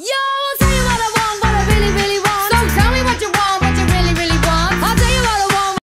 Yo!